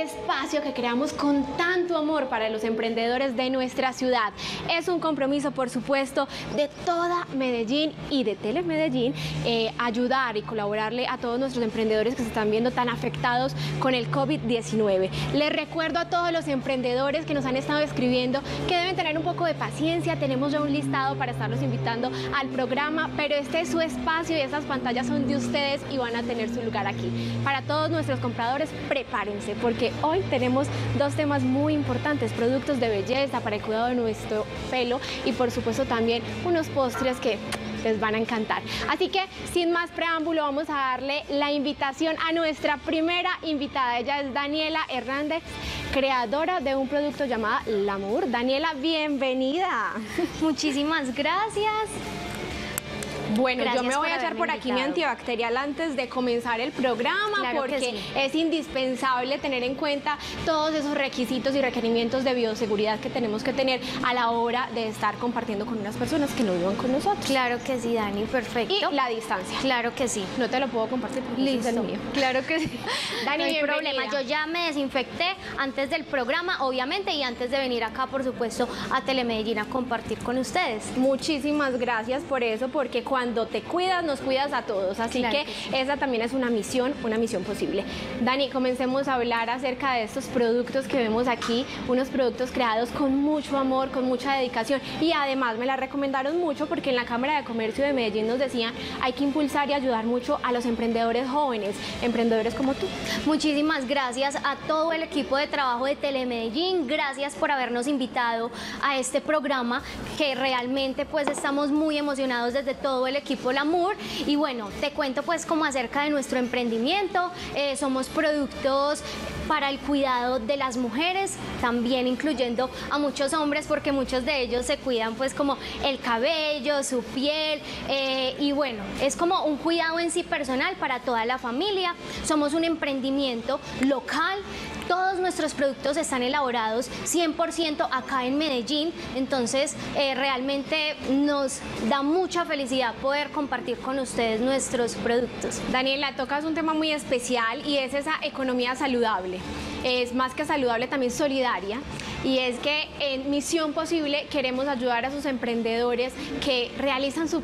Este espacio que creamos con tanto amor para los emprendedores de nuestra ciudad. Es un compromiso, por supuesto, de toda Medellín y de Telemedellín eh, ayudar y colaborarle a todos nuestros emprendedores que se están viendo tan afectados con el COVID-19. Les recuerdo a todos los emprendedores que nos han estado escribiendo que deben tener un poco de paciencia. Tenemos ya un listado para estarlos invitando al programa, pero este es su espacio y esas pantallas son de ustedes y van a tener su lugar aquí. Para todos nuestros compradores, prepárense porque hoy tenemos dos temas muy importantes, productos de belleza para el cuidado de nuestro pelo y por supuesto también unos postres que les van a encantar. Así que sin más preámbulo vamos a darle la invitación a nuestra primera invitada. Ella es Daniela Hernández, creadora de un producto llamado Lamour. Daniela, bienvenida. Muchísimas gracias. Bueno, yo me voy a echar por aquí mi invitado. antibacterial antes de comenzar el programa Claro porque sí. es indispensable tener en cuenta todos esos requisitos y requerimientos de bioseguridad que tenemos que tener a la hora de estar compartiendo con unas personas que no vivan con nosotros. Claro que sí, Dani, perfecto. Y la distancia. Claro que sí. No te lo puedo compartir porque ese es el Listo. mío. Claro que sí. Dani, no hay problema. Yo ya me desinfecté antes del programa, obviamente, y antes de venir acá, por supuesto, a Telemedellín a compartir con ustedes. Muchísimas gracias por eso, porque cuando te cuidas, nos cuidas a todos. Así Claro que que sí. esa también es una misión, una misión posible. Dani, comencemos a hablar acerca de estos productos que vemos aquí, unos productos creados con mucho amor, con mucha dedicación y además me la recomendaron mucho porque en la Cámara de Comercio de Medellín nos decían hay que impulsar y ayudar mucho a los emprendedores jóvenes, emprendedores como tú. Muchísimas gracias a todo el equipo de trabajo de Telemedellín. Gracias por habernos invitado a este programa que realmente pues estamos muy emocionados desde todo el equipo Lamour. Y bueno, te cuento pues como acerca de nuestro emprendimiento. Eh, somos productos para el cuidado de las mujeres, también incluyendo a muchos hombres porque muchos de ellos se cuidan pues como el cabello, su piel eh, y bueno, es como un cuidado en sí personal para toda la familia. Somos un emprendimiento local. Todos nuestros productos están elaborados 100% acá en Medellín, entonces eh, realmente nos da mucha felicidad poder compartir con ustedes nuestros productos. Daniela, tocas un tema muy especial y es esa economía saludable. Es más que saludable, también solidaria. Y es que en Misión Posible queremos ayudar a sus emprendedores que realizan su,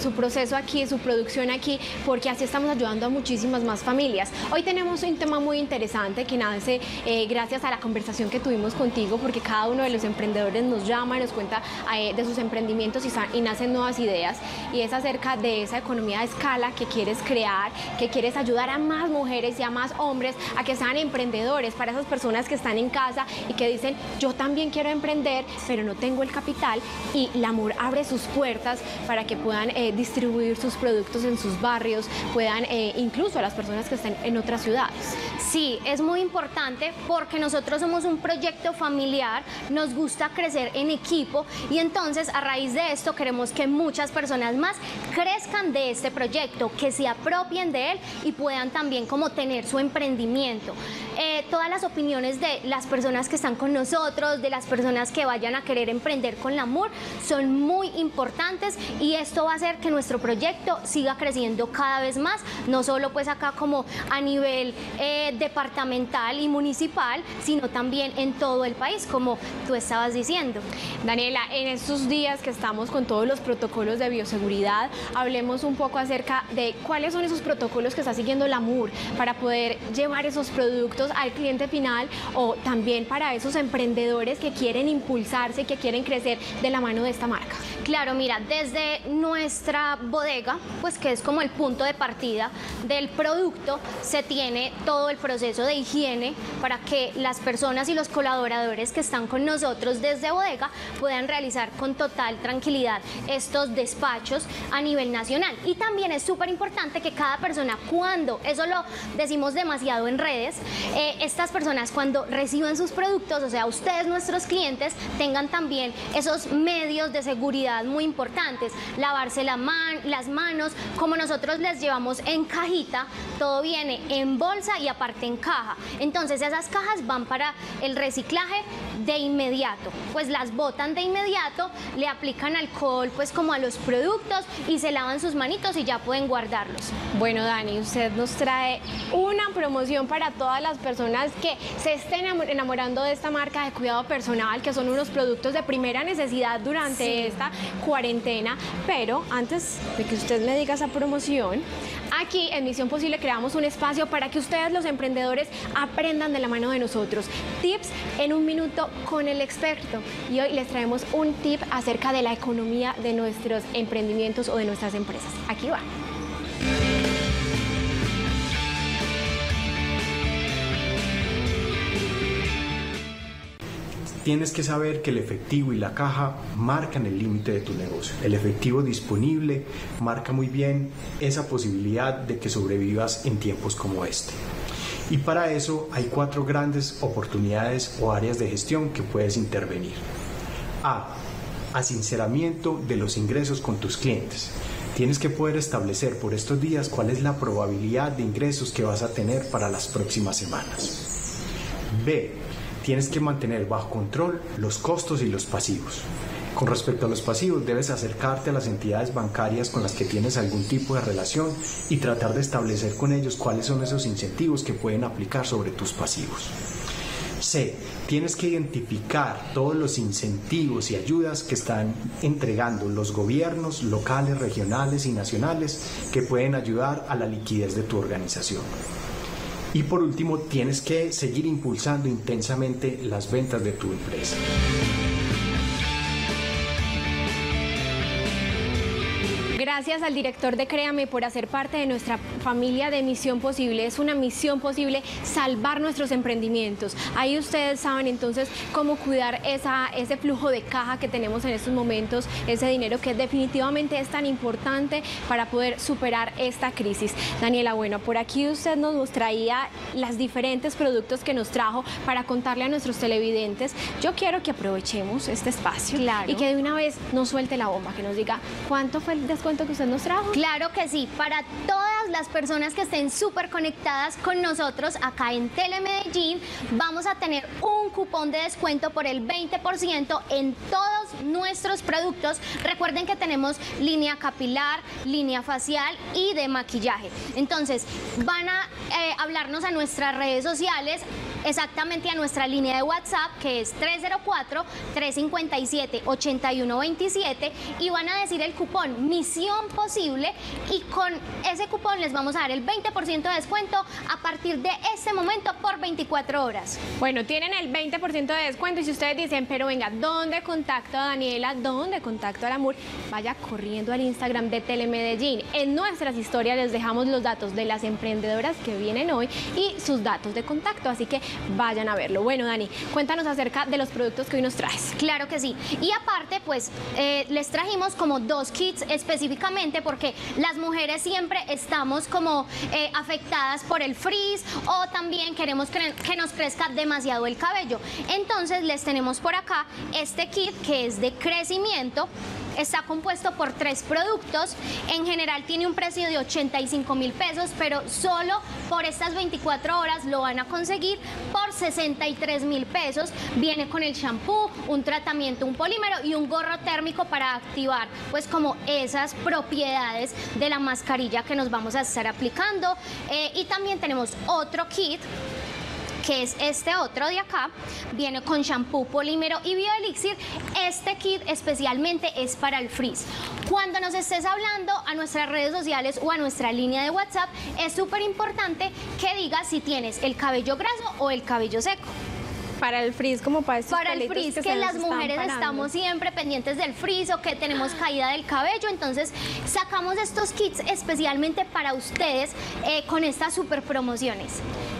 su proceso aquí, su producción aquí, porque así estamos ayudando a muchísimas más familias. Hoy tenemos un tema muy interesante que nace eh, gracias a la conversación que tuvimos contigo, porque cada uno de los emprendedores nos llama, nos cuenta eh, de sus emprendimientos y, y nacen nuevas ideas. Y es acerca de esa economía de escala que quieres crear, que quieres ayudar a más mujeres y a más hombres a que sean emprendedores, para esas personas que están en casa y que dicen, yo también quiero emprender, pero no tengo el capital. Y Lamour abre sus puertas para que puedan eh, distribuir sus productos en sus barrios, puedan eh, incluso a las personas que están en otras ciudades. Sí, es muy importante porque nosotros somos un proyecto familiar, nos gusta crecer en equipo y entonces a raíz de esto queremos que muchas personas más crezcan de este proyecto, que se apropien de él y puedan también como tener su emprendimiento. Eh, todas las opiniones de las personas que están con nosotros, de las personas que vayan a querer emprender con la MUR, son muy importantes y esto va a hacer que nuestro proyecto siga creciendo cada vez más, no solo pues acá como a nivel eh, departamental y municipal, sino también en todo el país, como tú estabas diciendo. Daniela, en estos días que estamos con todos los protocolos de bioseguridad, hablemos un poco acerca de cuáles son esos protocolos que está siguiendo la MUR para poder llevar esos productos al cliente final o también para esos emprendedores que quieren impulsarse, que quieren crecer de la mano de esta marca. Claro, mira, desde nuestra bodega, pues que es como el punto de partida del producto, se tiene todo el proceso de higiene para que las personas y los colaboradores que están con nosotros desde bodega puedan realizar con total tranquilidad estos despachos a nivel nacional. Y también es súper importante que cada persona cuando, eso lo decimos demasiado en redes, eh, estas personas cuando reciban sus productos, o sea, ustedes nuestros clientes, tengan también esos medios de seguridad muy importantes, lavarse la man- las manos, como nosotros les llevamos en cajita, todo viene en bolsa y aparte en caja. Entonces esas cajas van para el reciclaje de inmediato, pues las botan de inmediato, le aplican alcohol pues como a los productos y se lavan sus manitos y ya pueden guardarlos. Bueno, Dani, usted nos trae una promoción para todas las personas que se estén enamorando de esta marca de cuidado personal, que son unos productos de primera necesidad durante esta cuarentena. Pero antes de que usted me diga esa promoción, Aquí en Misión Posible creamos un espacio para que ustedes los emprendedores aprendan de la mano de nosotros. Tips en un minuto con el experto. Y hoy les traemos un tip acerca de la economía de nuestros emprendimientos o de nuestras empresas. Aquí va. Tienes que saber que el efectivo y la caja marcan el límite de tu negocio. El efectivo disponible marca muy bien esa posibilidad de que sobrevivas en tiempos como este. Y para eso hay cuatro grandes oportunidades o áreas de gestión que puedes intervenir. A. Asinceramiento de los ingresos con tus clientes. Tienes que poder establecer por estos días cuál es la probabilidad de ingresos que vas a tener para las próximas semanas. B tienes que mantener bajo control los costos y los pasivos. Con respecto a los pasivos, debes acercarte a las entidades bancarias con las que tienes algún tipo de relación y tratar de establecer con ellos cuáles son esos incentivos que pueden aplicar sobre tus pasivos. C. Tienes que identificar todos los incentivos y ayudas que están entregando los gobiernos locales, regionales y nacionales que pueden ayudar a la liquidez de tu organización. Y por último, tienes que seguir impulsando intensamente las ventas de tu empresa. Gracias al director de Créame por hacer parte de nuestra familia de Misión Posible. Es una misión posible salvar nuestros emprendimientos. Ahí ustedes saben entonces cómo cuidar esa, ese flujo de caja que tenemos en estos momentos, ese dinero que definitivamente es tan importante para poder superar esta crisis. Daniela, bueno, por aquí usted nos traía los diferentes productos que nos trajo para contarle a nuestros televidentes. Yo quiero que aprovechemos este espacio y que de una vez nos suelte la bomba, que nos diga cuánto fue el descuento que usted nos trajo? Claro que sí, para todas las personas que estén súper conectadas con nosotros acá en Telemedellín, vamos a tener un cupón de descuento por el 20% en todos nuestros productos. Recuerden que tenemos línea capilar, línea facial y de maquillaje. Entonces, van a eh, hablarnos a nuestras redes sociales, exactamente a nuestra línea de WhatsApp que es 304-357-8127 y van a decir el cupón Misión Posible y con ese cupón les vamos a dar el 20% de descuento a partir de este momento por 24 horas. Bueno, tienen el 20% de descuento y si ustedes dicen, pero venga, ¿dónde contacto Daniela? ¿Dónde contacto al amor? Vaya corriendo al Instagram de Telemedellín. En nuestras historias les dejamos los datos de las emprendedoras que vienen hoy y sus datos de contacto, así que vayan a verlo. Bueno, Dani, cuéntanos acerca de los productos que hoy nos traes. Claro que sí. Y aparte, pues eh, les trajimos como dos kits específicamente porque las mujeres siempre estamos como eh, afectadas por el frizz o también queremos que nos crezca demasiado el cabello. Entonces les tenemos por acá este kit que es de crecimiento Está compuesto por tres productos. En general tiene un precio de 85 mil pesos, pero solo por estas 24 horas lo van a conseguir por 63 mil pesos. Viene con el shampoo, un tratamiento, un polímero y un gorro térmico para activar pues como esas propiedades de la mascarilla que nos vamos a estar aplicando. Eh, y también tenemos otro kit que es este otro de acá, viene con shampoo, polímero y bioelixir. Este kit especialmente es para el frizz. Cuando nos estés hablando a nuestras redes sociales o a nuestra línea de WhatsApp, es súper importante que digas si tienes el cabello graso o el cabello seco para el frizz como para estos Para el frizz, que, las mujeres estamos siempre pendientes del frizz o que tenemos caída del cabello, entonces sacamos estos kits especialmente para ustedes eh, con estas super promociones.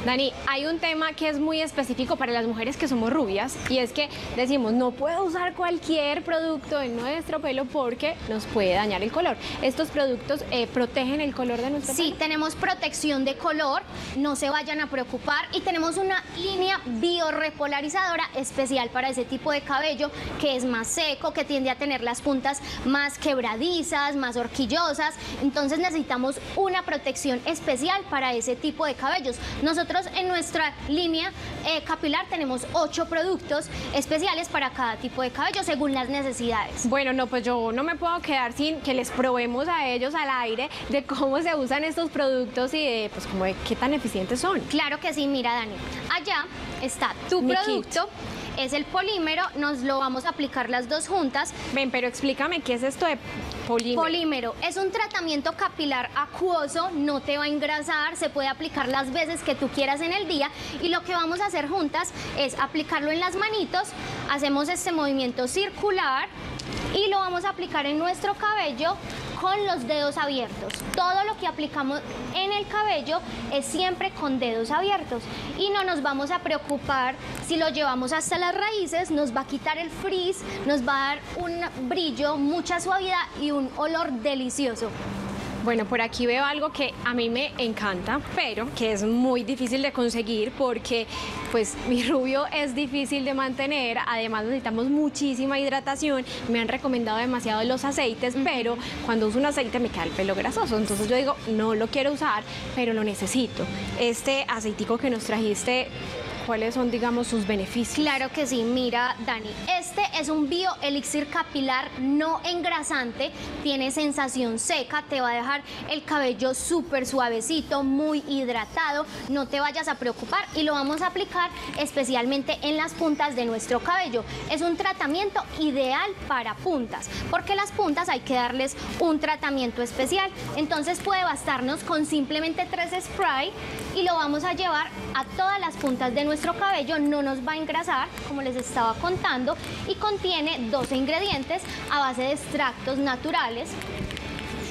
Dani, hay un tema que es muy específico para las mujeres que somos rubias y es que decimos no puedo usar cualquier producto en nuestro pelo porque nos puede dañar el color. ¿Estos productos eh, protegen el color de nuestro pelo? Sí, tenemos protección de color, no se vayan a preocupar y tenemos una línea biorepolante polarizadora especial para ese tipo de cabello que es más seco, que tiende a tener las puntas más quebradizas, más horquillosas. Entonces necesitamos una protección especial para ese tipo de cabellos. Nosotros en nuestra línea eh, capilar tenemos ocho productos especiales para cada tipo de cabello según las necesidades. Bueno, no, pues yo no me puedo quedar sin que les probemos a ellos al aire de cómo se usan estos productos y de, pues, como de qué tan eficientes son. Claro que sí, mira, Dani. Allá está tu producto. Es el polímero, nos lo vamos a aplicar las dos juntas. Ven, pero explícame qué es esto de polímero. Polímero es un tratamiento capilar acuoso, no te va a engrasar, se puede aplicar las veces que tú quieras en el día y lo que vamos a hacer juntas es aplicarlo en las manitos, hacemos este movimiento circular y lo vamos a aplicar en nuestro cabello con los dedos abiertos. Todo lo que aplicamos en el cabello es siempre con dedos abiertos y no nos vamos a preocupar si lo llevamos hasta las raíces, nos va a quitar el frizz, nos va a dar un brillo, mucha suavidad y un olor delicioso. Bueno, por aquí veo algo que a mí me encanta, pero que es muy difícil de conseguir porque pues mi rubio es difícil de mantener, además necesitamos muchísima hidratación, me han recomendado demasiado los aceites, pero cuando uso un aceite me queda el pelo grasoso, entonces yo digo, no lo quiero usar, pero lo necesito. Este aceitico que nos trajiste ¿Cuáles son, digamos, sus beneficios? Claro que sí. Mira, Dani, este es un bioelixir capilar no engrasante, tiene sensación seca, te va a dejar el cabello súper suavecito, muy hidratado, no te vayas a preocupar y lo vamos a aplicar especialmente en las puntas de nuestro cabello. Es un tratamiento ideal para puntas, porque las puntas hay que darles un tratamiento especial. Entonces puede bastarnos con simplemente tres spray y lo vamos a llevar a todas las puntas de nuestro cabello no nos va a engrasar, como les estaba contando, y contiene 12 ingredientes a base de extractos naturales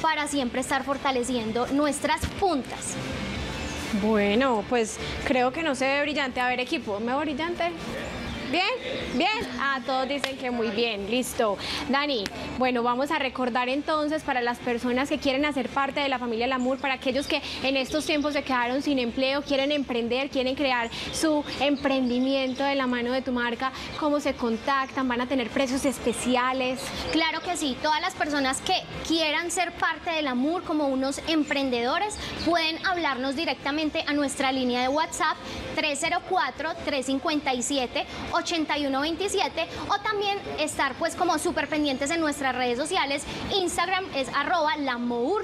para siempre estar fortaleciendo nuestras puntas. Bueno, pues creo que no se ve brillante. A ver, equipo, ¿me veo brillante? ¿Bien? ¿Bien? Ah, todos dicen que muy bien, listo. Dani, bueno, vamos a recordar entonces para las personas que quieren hacer parte de la familia Lamour, para aquellos que en estos tiempos se quedaron sin empleo, quieren emprender, quieren crear su emprendimiento de la mano de tu marca, cómo se contactan, van a tener precios especiales. Claro que sí, todas las personas que quieran ser parte de Lamour como unos emprendedores pueden hablarnos directamente a nuestra línea de WhatsApp 304 357 8127 o también estar pues como súper pendientes en nuestras redes sociales. Instagram es arroba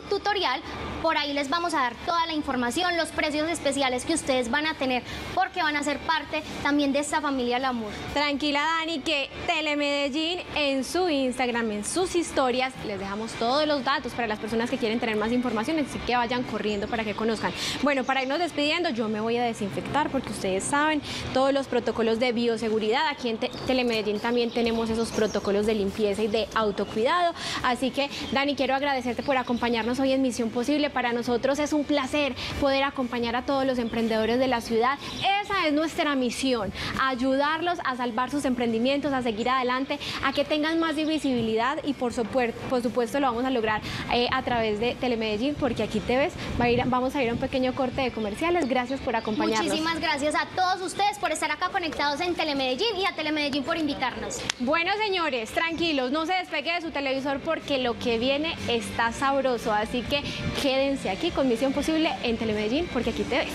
Tutorial. Por ahí les vamos a dar toda la información, los precios especiales que ustedes van a tener porque van a ser parte también de esta familia Lamour. Tranquila Dani que Telemedellín en su Instagram, en sus historias, les dejamos todos los datos para las personas que quieren tener más información, así que vayan corriendo para que conozcan. Bueno, para irnos despidiendo, yo me voy a desinfectar porque ustedes saben todos los protocolos de bioseguridad Aquí en Telemedellín también tenemos esos protocolos de limpieza y de autocuidado. Así que, Dani, quiero agradecerte por acompañarnos hoy en Misión Posible. Para nosotros es un placer poder acompañar a todos los emprendedores de la ciudad. Esa es nuestra misión, ayudarlos a salvar sus emprendimientos, a seguir adelante, a que tengan más visibilidad y por supuesto, por supuesto lo vamos a lograr eh, a través de Telemedellín, porque aquí te ves, vamos a ir a un pequeño corte de comerciales. Gracias por acompañarnos. Muchísimas gracias a todos ustedes por estar acá conectados en Telemedellín y a Telemedellín por invitarnos. Bueno, señores, tranquilos, no se despegue de su televisor porque lo que viene está sabroso. Así que quédense aquí con Misión Posible en Telemedellín porque aquí te ves.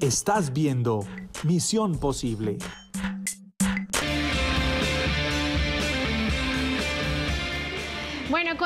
Estás viendo Misión Posible.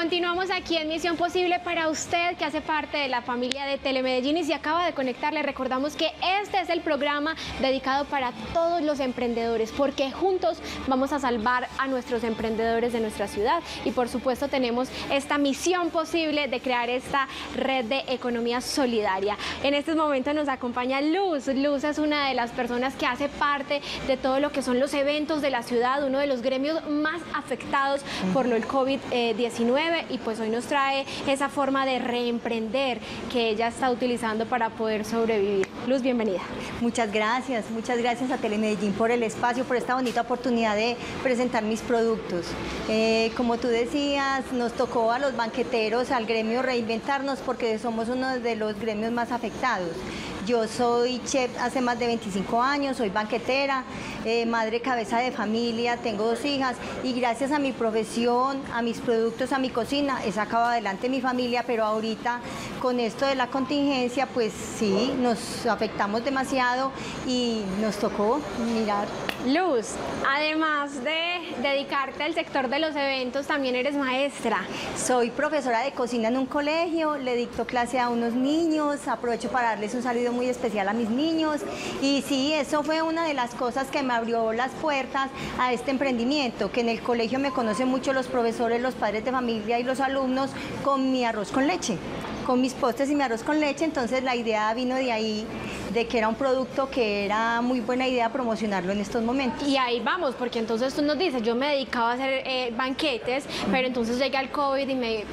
Continuamos aquí en Misión Posible para usted que hace parte de la familia de Telemedellín y si acaba de conectar, le recordamos que este es el programa dedicado para todos los emprendedores porque juntos vamos a salvar a nuestros emprendedores de nuestra ciudad y por supuesto tenemos esta misión posible de crear esta red de economía solidaria. En estos momentos nos acompaña Luz. Luz es una de las personas que hace parte de todo lo que son los eventos de la ciudad, uno de los gremios más afectados por del COVID-19 COVID-19 y pues hoy nos trae esa forma de reemprender que ella está utilizando para poder sobrevivir. Luz, bienvenida. Muchas gracias, muchas gracias a Telemedellín por el espacio, por esta bonita oportunidad de presentar mis productos. Eh, como tú decías, nos tocó a los banqueteros, al gremio reinventarnos porque somos uno de los gremios más afectados. Yo soy chef hace más de 25 años, soy banquetera, eh, madre cabeza de familia, tengo dos hijas y gracias a mi profesión, a mis productos, a mi cocina, he sacado adelante mi familia, pero ahorita con esto de la contingencia, pues sí, nos afectamos demasiado y nos tocó mirar. Luz, además de dedicarte al sector de los eventos, también eres maestra. Soy profesora de cocina en un colegio, le dicto clase a unos niños, aprovecho para darles un saludo muy especial a mis niños y sí, eso fue una de las cosas que me abrió las puertas a este emprendimiento, que en el colegio me conocen mucho los profesores, los padres de familia y los alumnos con mi arroz con leche con mis postres y mi arroz con leche, entonces la idea vino de ahí, de que era un producto que era muy buena idea promocionarlo en estos momentos. Y ahí vamos, porque entonces tú nos dices, yo me dedicaba a hacer eh, banquetes, pero entonces llega el COVID y me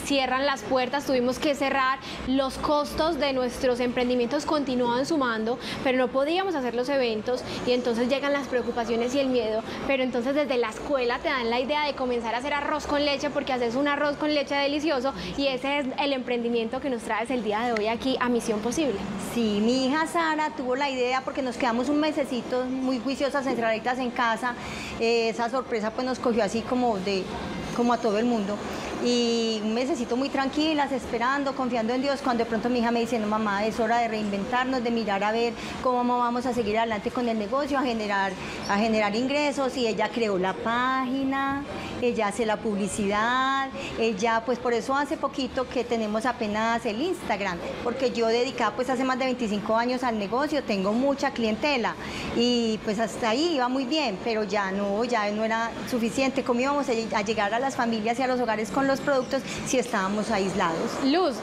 cierran las puertas, tuvimos que cerrar, los costos de nuestros emprendimientos continuaban sumando, pero no podíamos hacer los eventos y entonces llegan las preocupaciones y el miedo, pero entonces desde la escuela te dan la idea de comenzar a hacer arroz con leche porque haces un arroz con leche delicioso y ese es el emprendimiento que nos traes el día de hoy aquí a Misión Posible. Sí, mi hija Sara tuvo la idea porque nos quedamos un mesecito muy juiciosas, encerraditas en casa, eh, esa sorpresa pues nos cogió así como de como a todo el mundo y un mesecito muy tranquilas, esperando, confiando en Dios, cuando de pronto mi hija me dice, no mamá, es hora de reinventarnos, de mirar a ver cómo vamos a seguir adelante con el negocio, a generar, a generar ingresos y ella creó la página, ella hace la publicidad, ella pues por eso hace poquito que tenemos apenas el Instagram, porque yo dedicada pues hace más de 25 años al negocio, tengo mucha clientela y pues hasta ahí iba muy bien, pero ya no, ya no era suficiente, cómo íbamos a llegar a las familias y a los hogares con los productos si estábamos aislados. Luz,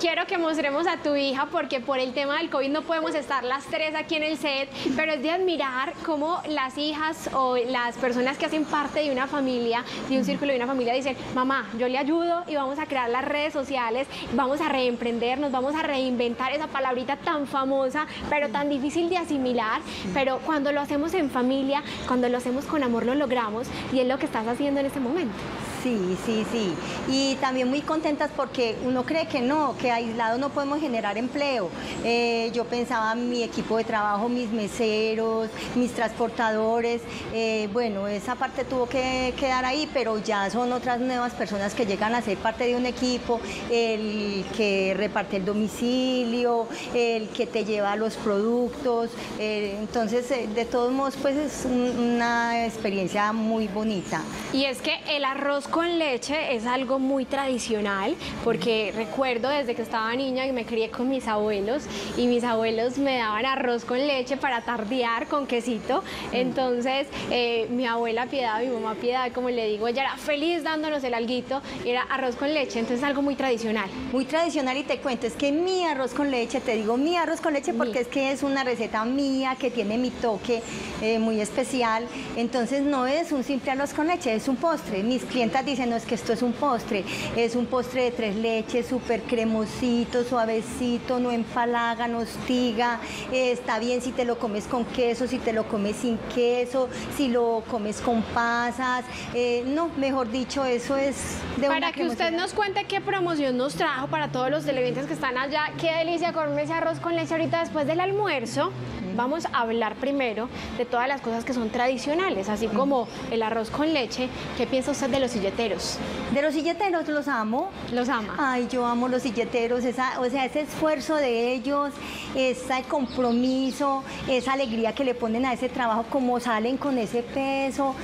quiero que mostremos a tu hija porque por el tema del COVID no podemos estar las tres aquí en el set, pero es de admirar cómo las hijas o las personas que hacen parte de una familia, de un círculo de una familia, dicen, mamá, yo le ayudo y vamos a crear las redes sociales, vamos a reemprendernos, vamos a reinventar esa palabrita tan famosa, pero tan difícil de asimilar, pero cuando lo hacemos en familia, cuando lo hacemos con amor, lo logramos y es lo que estás haciendo en este momento. Sí, sí, sí. Y también muy contentas porque uno cree que no, que aislado no podemos generar empleo. Eh, yo pensaba mi equipo de trabajo, mis meseros, mis transportadores. Eh, bueno, esa parte tuvo que quedar ahí, pero ya son otras nuevas personas que llegan a ser parte de un equipo, el que reparte el domicilio, el que te lleva los productos. Eh, entonces, de todos modos, pues es una experiencia muy bonita. Y es que el arroz con leche es algo muy tradicional porque recuerdo desde que estaba niña que me crié con mis abuelos y mis abuelos me daban arroz con leche para tardear con quesito. Entonces eh, mi abuela Piedad, mi mamá Piedad, como le digo, ella era feliz dándonos el alguito, era arroz con leche, entonces es algo muy tradicional. Muy tradicional y te cuento, es que mi arroz con leche, te digo mi arroz con leche porque es que es una receta mía que tiene mi toque eh, muy especial, entonces no es un simple arroz con leche, es un postre. Mis dicen, no, es que esto es un postre, es un postre de tres leches, súper cremosito, suavecito, no empalaga, no hostiga, eh, está bien si te lo comes con queso, si te lo comes sin queso, si lo comes con pasas, eh, no, mejor dicho, eso es de Para que usted nos cuente qué promoción nos trajo para todos los televidentes que están allá, qué delicia comerme ese arroz con leche ahorita después del almuerzo vamos a hablar primero de todas las cosas que son tradicionales, así como el arroz con leche. ¿Qué piensa usted de los silleteros? De los silleteros los amo. Los ama. Ay, yo amo los silleteros, esa, o sea, ese esfuerzo de ellos, ese compromiso, esa alegría que le ponen a ese trabajo, como salen con ese peso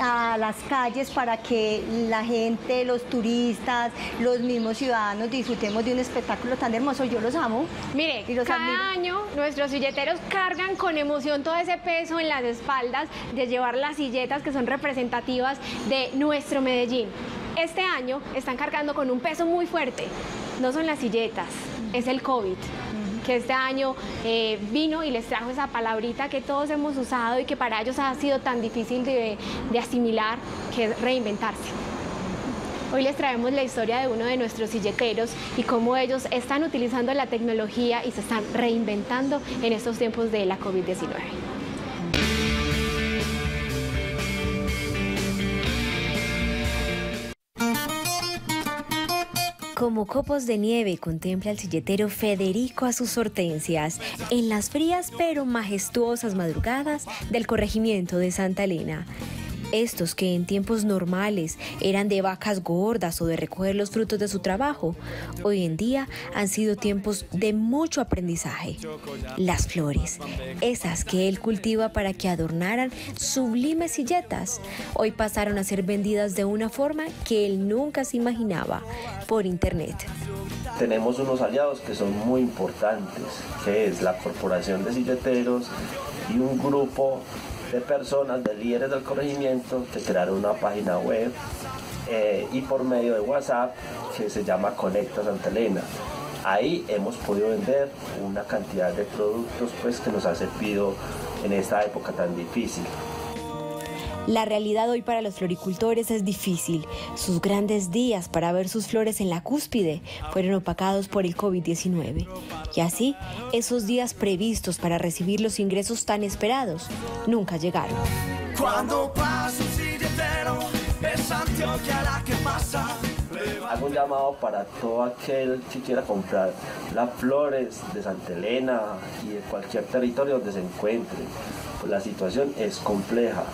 a las calles para que la gente, los turistas, los mismos ciudadanos disfrutemos de un espectáculo tan hermoso. Yo los amo. Mire, cada año nuestros silleteros cargan con emoción todo ese peso en las espaldas de llevar las silletas que son representativas de nuestro Medellín. Este año están cargando con un peso muy fuerte. No son las silletas, es el COVID que este año eh, vino y les trajo esa palabrita que todos hemos usado y que para ellos ha sido tan difícil de, de asimilar, que es reinventarse. Hoy les traemos la historia de uno de nuestros silleteros y cómo ellos están utilizando la tecnología y se están reinventando en estos tiempos de la COVID-19. Como copos de nieve contempla el silletero Federico a sus hortensias en las frías pero majestuosas madrugadas del corregimiento de Santa Elena. Estos que en tiempos normales eran de vacas gordas o de recoger los frutos de su trabajo, hoy en día han sido tiempos de mucho aprendizaje. Las flores, esas que él cultiva para que adornaran sublimes silletas, hoy pasaron a ser vendidas de una forma que él nunca se imaginaba por internet. Tenemos unos aliados que son muy importantes, que es la Corporación de Silleteros y un grupo de personas, de líderes del corregimiento, que crearon una página web eh, y por medio de WhatsApp que se llama Conecta Santa Elena. Ahí hemos podido vender una cantidad de productos pues, que nos ha servido en esta época tan difícil. La realidad hoy para los floricultores es difícil. Sus grandes días para ver sus flores en la cúspide fueron opacados por el COVID-19. Y así, esos días previstos para recibir los ingresos tan esperados nunca llegaron. Cuando Hago un llamado para todo aquel que quiera comprar las flores de Santa Elena y de cualquier territorio donde se encuentre. Pues la situación es compleja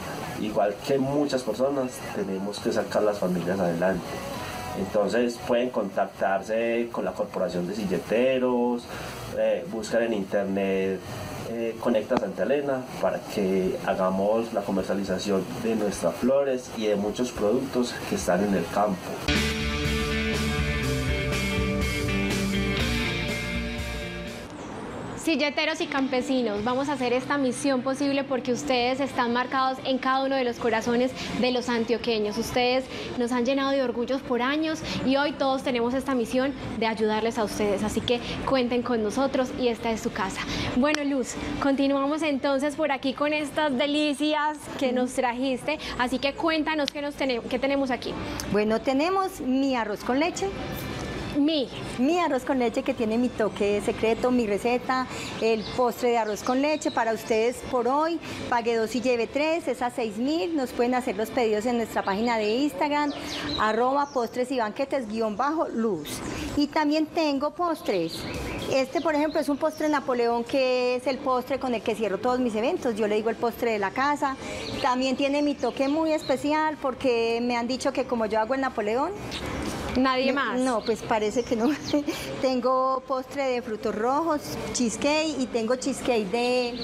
igual que muchas personas, tenemos que sacar las familias adelante. Entonces pueden contactarse con la Corporación de Silleteros, eh, buscar en internet eh, Conecta Santa Elena para que hagamos la comercialización de nuestras flores y de muchos productos que están en el campo. Silleteros y campesinos, vamos a hacer esta misión posible porque ustedes están marcados en cada uno de los corazones de los antioqueños. Ustedes nos han llenado de orgullos por años y hoy todos tenemos esta misión de ayudarles a ustedes. Así que cuenten con nosotros y esta es su casa. Bueno, Luz, continuamos entonces por aquí con estas delicias que nos trajiste. Así que cuéntanos qué, nos tenemos, qué tenemos aquí. Bueno, tenemos mi arroz con leche, mi. Mi arroz con leche que tiene mi toque secreto, mi receta, el postre de arroz con leche para ustedes por hoy. Pague dos y lleve tres, es a seis mil. Nos pueden hacer los pedidos en nuestra página de Instagram, arroba postres y banquetes guion bajo luz. Y también tengo postres. Este, por ejemplo, es un postre Napoleón que es el postre con el que cierro todos mis eventos. Yo le digo el postre de la casa. También tiene mi toque muy especial porque me han dicho que como yo hago el Napoleón, Nadie más. No, pues parece que no. tengo postre de frutos rojos, cheesecake y tengo cheesecake de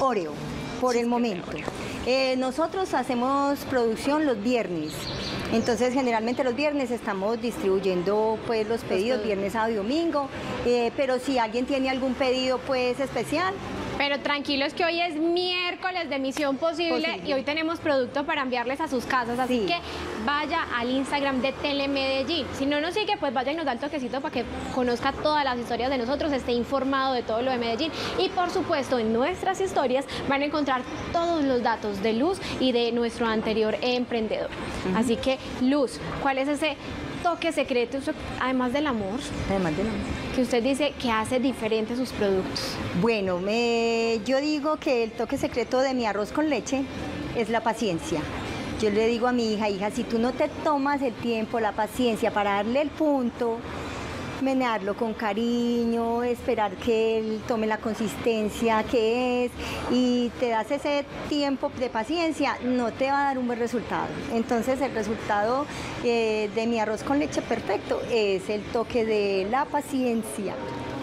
Oreo por el momento. Eh, nosotros hacemos producción los viernes. Entonces generalmente los viernes estamos distribuyendo pues los pedidos, viernes, sábado y domingo, eh, pero si alguien tiene algún pedido pues especial, pero tranquilos que hoy es miércoles de Misión Posible, y hoy tenemos producto para enviarles a sus casas, así que vaya al Instagram de Telemedellín. Si no nos sigue, pues vaya y nos da el toquecito para que conozca todas las historias de nosotros, esté informado de todo lo de Medellín. Y por supuesto, en nuestras historias van a encontrar todos los datos de Luz y de nuestro anterior emprendedor. Así que, Luz, ¿cuál es ese toque secreto, además del amor? Además del amor. Que usted dice que hace diferente sus productos. Bueno, me, yo digo que el toque secreto de mi arroz con leche es la paciencia. Yo le digo a mi hija, hija, si tú no te tomas el tiempo, la paciencia para darle el punto, menearlo con cariño, esperar que él tome la consistencia que es y te das ese tiempo de paciencia, no te va a dar un buen resultado. Entonces el resultado eh, de mi arroz con leche perfecto es el toque de la paciencia.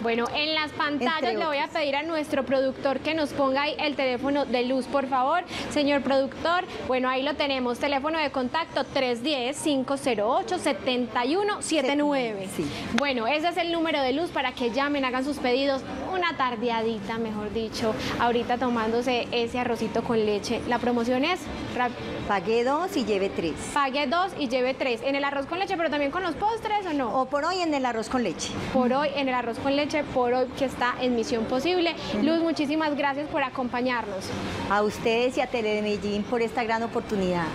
Bueno, en las pantallas le voy a pedir a nuestro productor que nos ponga ahí el teléfono de luz, por favor. Señor productor, bueno, ahí lo tenemos. Teléfono de contacto 310-508-7179. Sí. Bueno, ese es el número de luz para que llamen, hagan sus pedidos. Una tardeadita, mejor dicho, ahorita tomándose ese arrocito con leche. La promoción es... Pague dos y lleve tres. Pague dos y lleve tres. ¿En el arroz con leche, pero también con los postres o no? O por hoy en el arroz con leche. Por hoy en el arroz con leche por hoy que está en Misión Posible. Luz, muchísimas gracias por acompañarnos. A ustedes y a Telemedellín por esta gran oportunidad.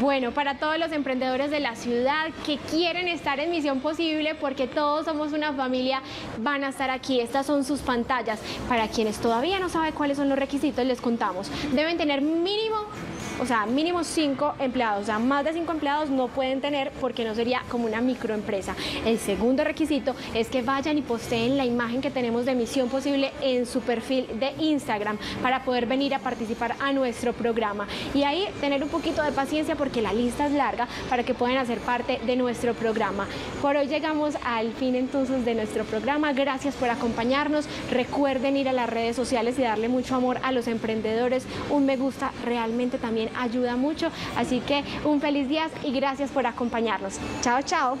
Bueno, para todos los emprendedores de la ciudad que quieren estar en Misión Posible, porque todos somos una familia, van a estar aquí. Estas son sus pantallas. Para quienes todavía no saben cuáles son los requisitos, les contamos. Deben tener mínimo o sea, mínimo cinco empleados, o sea, más de cinco empleados no pueden tener porque no sería como una microempresa. El segundo requisito es que vayan y posteen la imagen que tenemos de Misión Posible en su perfil de Instagram para poder venir a participar a nuestro programa. Y ahí tener un poquito de paciencia porque la lista es larga para que puedan hacer parte de nuestro programa. Por hoy llegamos al fin entonces de nuestro programa. Gracias por acompañarnos. Recuerden ir a las redes sociales y darle mucho amor a los emprendedores. Un me gusta realmente ayuda mucho. Así que un feliz día y gracias por acompañarnos. Chao, chao.